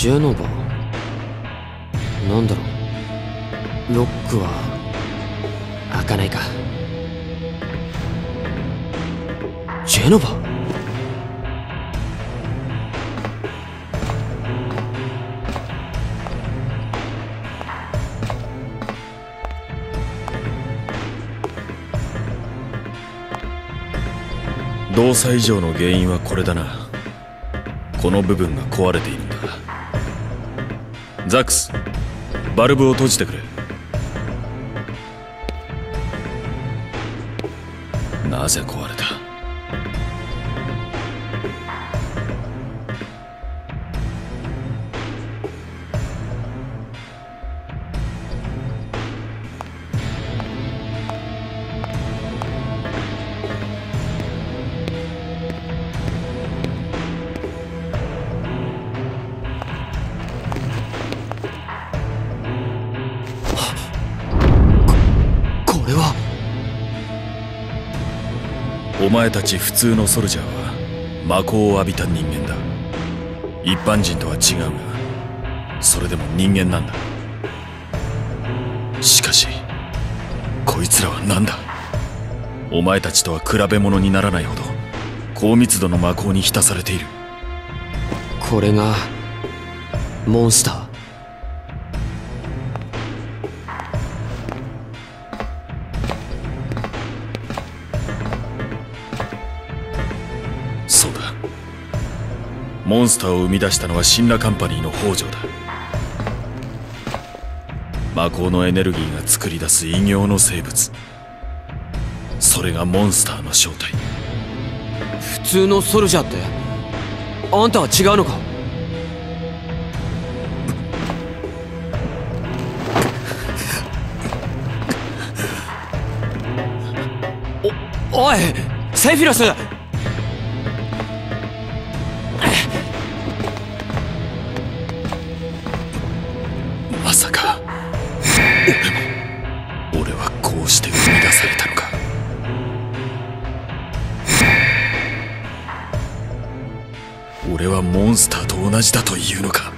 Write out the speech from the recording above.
ジェノバなんだろう？ロックは開かないか。ジェノバ動作異常の原因はこれだな。この部分が壊れている。ザックスバルブを閉じてくれ。なぜ壊れた？れは。お前たち普通のソルジャーは魔法を浴びた人間だ。一般人とは違うがそれでも人間なんだ。しかしこいつらは何だ？お前たちとは比べ物にならないほど高密度の魔法に浸されている。これがモンスターそうだ。モンスターを生み出したのはシンラカンパニーの北条だ。魔法のエネルギーが作り出す異形の生物。それがモンスターの正体。普通のソルジャーってあんたは違うのか？おおいセフィロス！まさか。俺も俺はこうして生み出されたのか。俺はモンスターと同じだというのか。